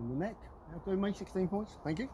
in the neck. That'll do me 16 points. Thank you.